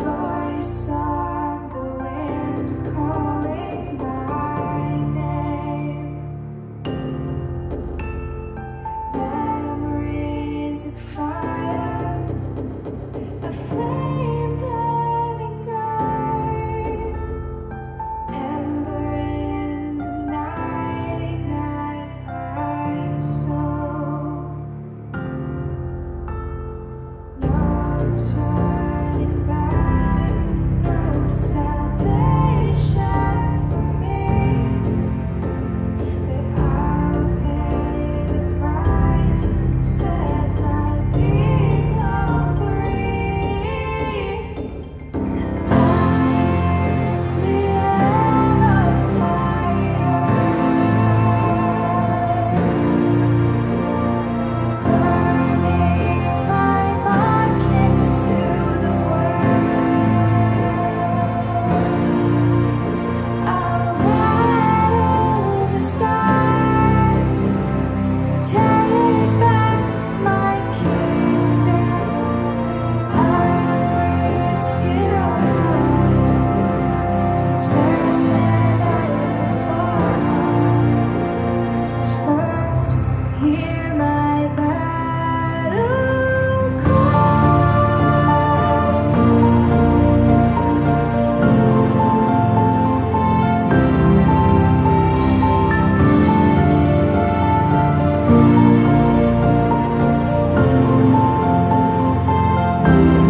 a flame.